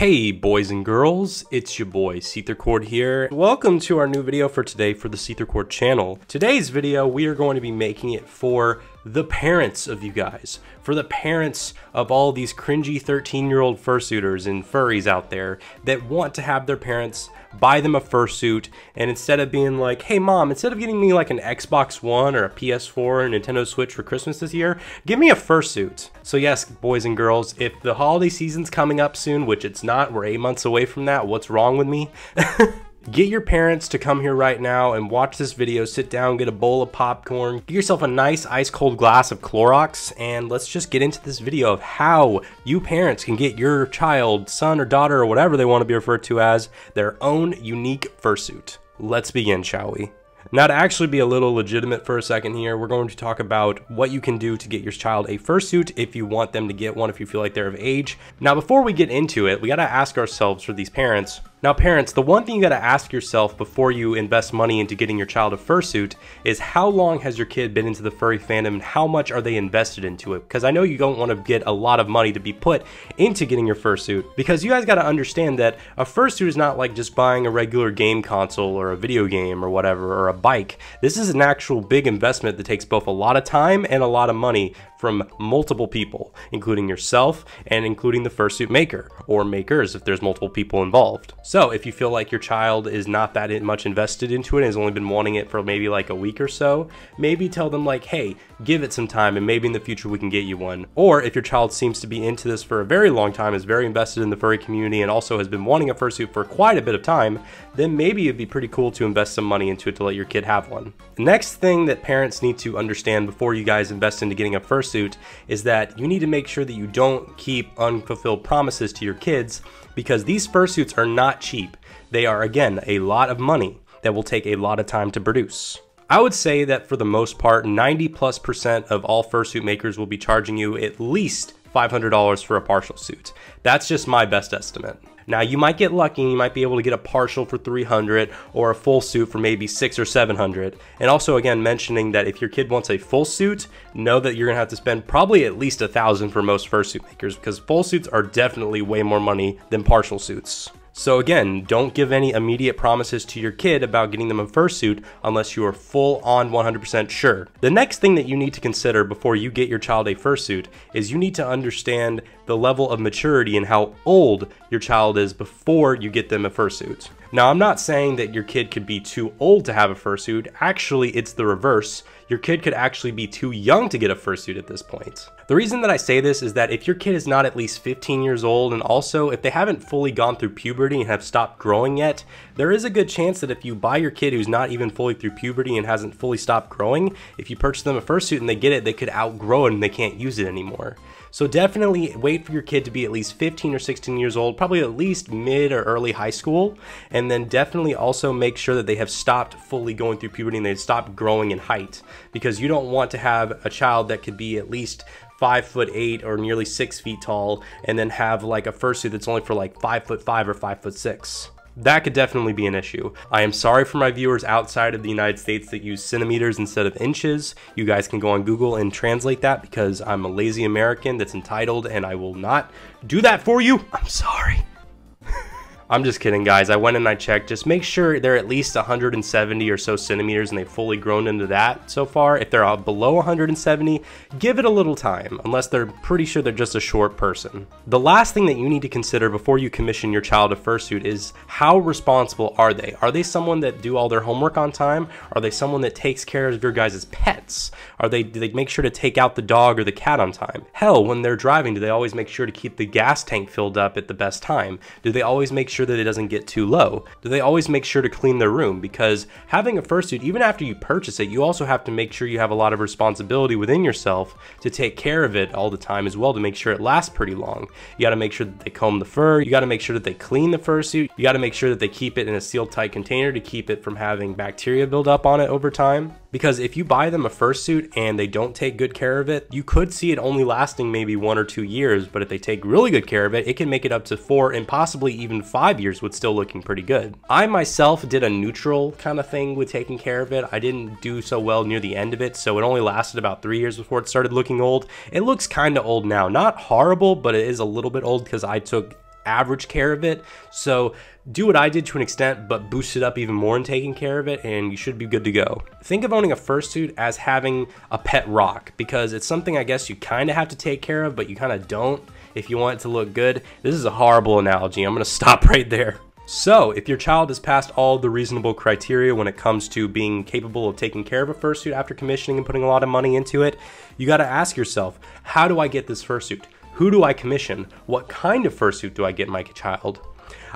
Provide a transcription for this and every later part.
Hey boys and girls, it's your boy Seethercord here. Welcome to our new video for today for the Seethercord channel. Today's video, we are going to be making it for the parents of you guys, for the parents of all these cringy 13 year old fursuiters and furries out there that want to have their parents buy them a fursuit and instead of being like, hey mom, instead of getting me like an Xbox One or a PS4 or Nintendo Switch for Christmas this year, give me a fursuit. So yes, boys and girls, if the holiday season's coming up soon, which it's not, we're eight months away from that, what's wrong with me? Get your parents to come here right now and watch this video, sit down, get a bowl of popcorn, get yourself a nice ice cold glass of Clorox, and let's just get into this video of how you parents can get your child, son or daughter or whatever they want to be referred to as, their own unique fursuit. Let's begin, shall we? Now to actually be a little legitimate for a second here, we're going to talk about what you can do to get your child a fursuit if you want them to get one if you feel like they're of age. Now before we get into it, we gotta ask ourselves for these parents, now parents, the one thing you gotta ask yourself before you invest money into getting your child a fursuit is how long has your kid been into the furry fandom and how much are they invested into it? Because I know you don't wanna get a lot of money to be put into getting your fursuit because you guys gotta understand that a fursuit is not like just buying a regular game console or a video game or whatever or a bike. This is an actual big investment that takes both a lot of time and a lot of money from multiple people, including yourself and including the fursuit maker or makers if there's multiple people involved. So if you feel like your child is not that much invested into it and has only been wanting it for maybe like a week or so, maybe tell them like, hey, give it some time and maybe in the future we can get you one. Or if your child seems to be into this for a very long time, is very invested in the furry community and also has been wanting a fursuit for quite a bit of time, then maybe it'd be pretty cool to invest some money into it to let your kid have one. The next thing that parents need to understand before you guys invest into getting a fursuit is that you need to make sure that you don't keep unfulfilled promises to your kids because these fursuits are not cheap. They are, again, a lot of money that will take a lot of time to produce. I would say that for the most part, 90 plus percent of all fursuit makers will be charging you at least $500 for a partial suit. That's just my best estimate. Now you might get lucky and you might be able to get a partial for 300 or a full suit for maybe six or 700. And also again mentioning that if your kid wants a full suit, know that you're gonna have to spend probably at least a thousand for most fursuit makers because full suits are definitely way more money than partial suits. So again, don't give any immediate promises to your kid about getting them a fursuit unless you are full on 100% sure. The next thing that you need to consider before you get your child a fursuit is you need to understand the level of maturity and how old your child is before you get them a fursuit. Now, I'm not saying that your kid could be too old to have a fursuit. Actually, it's the reverse. Your kid could actually be too young to get a fursuit at this point. The reason that I say this is that if your kid is not at least 15 years old and also if they haven't fully gone through puberty and have stopped growing yet, there is a good chance that if you buy your kid who's not even fully through puberty and hasn't fully stopped growing, if you purchase them a fursuit and they get it, they could outgrow it and they can't use it anymore. So definitely wait for your kid to be at least 15 or 16 years old, probably at least mid or early high school, and then definitely also make sure that they have stopped fully going through puberty and they've stopped growing in height. Because you don't want to have a child that could be at least five foot eight or nearly six feet tall and then have like a fursuit that's only for like five foot five or five foot six that could definitely be an issue. I am sorry for my viewers outside of the United States that use centimeters instead of inches. You guys can go on Google and translate that because I'm a lazy American that's entitled and I will not do that for you. I'm sorry. I'm just kidding, guys. I went and I checked. Just make sure they're at least 170 or so centimeters and they've fully grown into that so far. If they're below 170, give it a little time, unless they're pretty sure they're just a short person. The last thing that you need to consider before you commission your child a fursuit is how responsible are they? Are they someone that do all their homework on time? Are they someone that takes care of your guys' pets? Are they do they make sure to take out the dog or the cat on time? Hell, when they're driving, do they always make sure to keep the gas tank filled up at the best time? Do they always make sure sure that it doesn't get too low? Do they always make sure to clean their room? Because having a fursuit, even after you purchase it, you also have to make sure you have a lot of responsibility within yourself to take care of it all the time as well to make sure it lasts pretty long. You got to make sure that they comb the fur. You got to make sure that they clean the fursuit. You got to make sure that they keep it in a sealed tight container to keep it from having bacteria build up on it over time. Because if you buy them a fursuit and they don't take good care of it, you could see it only lasting maybe one or two years. But if they take really good care of it, it can make it up to four and possibly even five years with still looking pretty good. I myself did a neutral kind of thing with taking care of it. I didn't do so well near the end of it, so it only lasted about three years before it started looking old. It looks kind of old now. Not horrible, but it is a little bit old because I took average care of it. So do what I did to an extent, but boost it up even more in taking care of it, and you should be good to go. Think of owning a fursuit as having a pet rock, because it's something I guess you kind of have to take care of, but you kind of don't if you want it to look good. This is a horrible analogy. I'm going to stop right there. So, if your child has passed all the reasonable criteria when it comes to being capable of taking care of a fursuit after commissioning and putting a lot of money into it, you got to ask yourself, how do I get this fursuit? Who do I commission? What kind of fursuit do I get my child?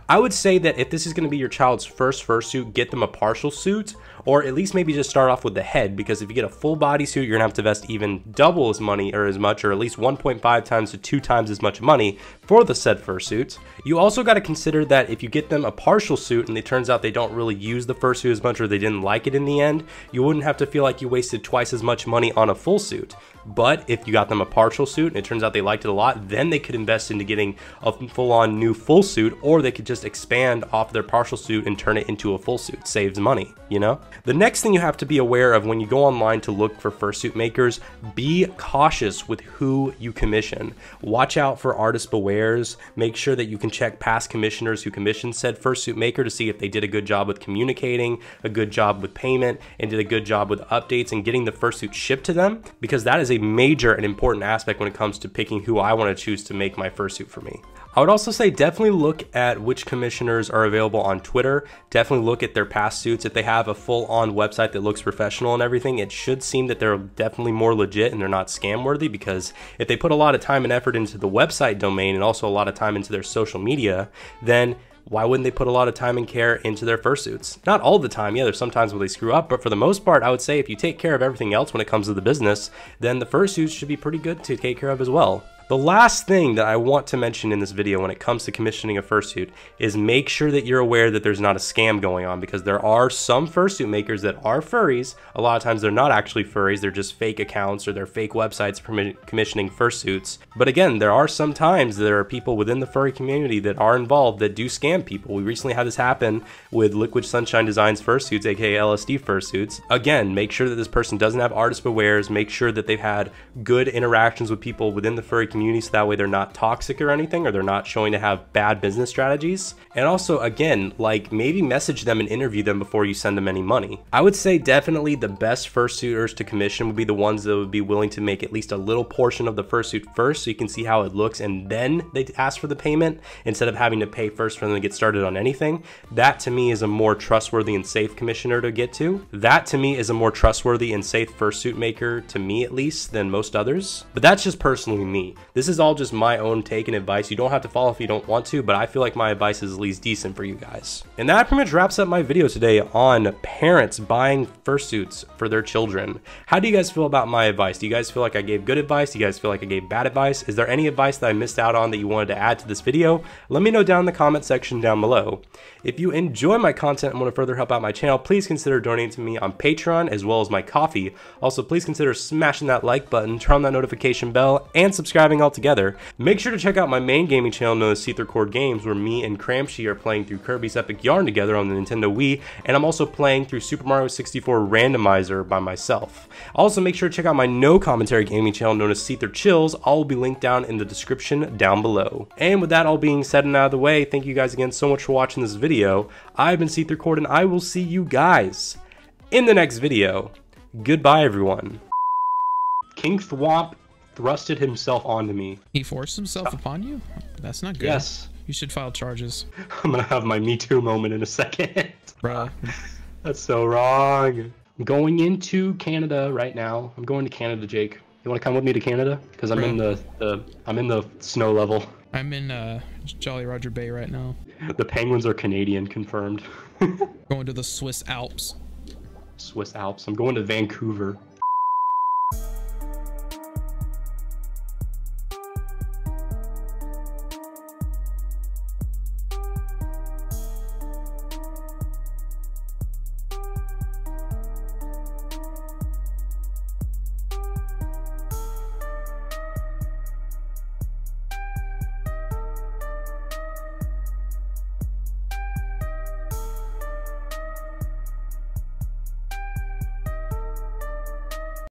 I would say that if this is going to be your child's first fursuit, get them a partial suit or at least maybe just start off with the head because if you get a full body suit, you're gonna have to invest even double as money or as much, or at least 1.5 times to two times as much money for the said fursuit. You also got to consider that if you get them a partial suit and it turns out they don't really use the fursuit as much or they didn't like it in the end, you wouldn't have to feel like you wasted twice as much money on a full suit. But if you got them a partial suit and it turns out they liked it a lot, then they could invest into getting a full on new full suit, or they could just expand off their partial suit and turn it into a full suit. Saves money, you know? The next thing you have to be aware of when you go online to look for fursuit makers, be cautious with who you commission. Watch out for artist bewares. Make sure that you can check past commissioners who commissioned said fursuit maker to see if they did a good job with communicating, a good job with payment, and did a good job with updates and getting the fursuit shipped to them, because that is a major and important aspect when it comes to picking who I want to choose to make my fursuit for me. I would also say definitely look at which commissioners are available on Twitter. Definitely look at their past suits. If they have a full on website that looks professional and everything, it should seem that they're definitely more legit and they're not scam worthy because if they put a lot of time and effort into the website domain and also a lot of time into their social media, then why wouldn't they put a lot of time and care into their fursuits? Not all the time, yeah, there's sometimes where they screw up, but for the most part, I would say if you take care of everything else when it comes to the business, then the fursuits should be pretty good to take care of as well. The last thing that I want to mention in this video when it comes to commissioning a fursuit is make sure that you're aware that there's not a scam going on because there are some fursuit makers that are furries. A lot of times they're not actually furries, they're just fake accounts or they're fake websites commissioning fursuits. But again, there are some times there are people within the furry community that are involved that do scam people. We recently had this happen with Liquid Sunshine Designs fursuits, aka LSD fursuits. Again, make sure that this person doesn't have artist bewares, make sure that they've had good interactions with people within the furry community so that way they're not toxic or anything or they're not showing to have bad business strategies. And also, again, like maybe message them and interview them before you send them any money. I would say definitely the best fursuiters to commission would be the ones that would be willing to make at least a little portion of the fursuit first so you can see how it looks and then they ask for the payment instead of having to pay first for them to get started on anything. That to me is a more trustworthy and safe commissioner to get to. That to me is a more trustworthy and safe fursuit maker to me at least than most others. But that's just personally me. This is all just my own take and advice. You don't have to follow if you don't want to, but I feel like my advice is at least decent for you guys. And that pretty much wraps up my video today on parents buying fursuits for their children. How do you guys feel about my advice? Do you guys feel like I gave good advice? Do you guys feel like I gave bad advice? Is there any advice that I missed out on that you wanted to add to this video? Let me know down in the comment section down below. If you enjoy my content and want to further help out my channel, please consider donating to me on Patreon as well as my Ko-fi. Also, please consider smashing that like button, turn on that notification bell, and subscribing all together. Make sure to check out my main gaming channel known as Seether Cord Games, where me and KhramChee are playing through Kirby's Epic Yarn together on the Nintendo Wii, and I'm also playing through Super Mario 64 Randomizer by myself. Also, make sure to check out my no commentary gaming channel known as Seether Chills. All will be linked down in the description down below. And with that all being said and out of the way, thank you guys again so much for watching this video. I've been Seether Cord and I will see you guys in the next video. Goodbye, everyone. King Thwomp thrusted himself onto me. He forced himself Stop. upon you? That's not good. Yes. You should file charges. I'm gonna have my Me Too moment in a second. Bruh. That's so wrong. I'm going into Canada right now. I'm going to Canada, Jake. You want to come with me to Canada? Because I'm Bruh. in the, the I'm in the snow level. I'm in uh, Jolly Roger Bay right now. The penguins are Canadian, confirmed. going to the Swiss Alps. Swiss Alps. I'm going to Vancouver.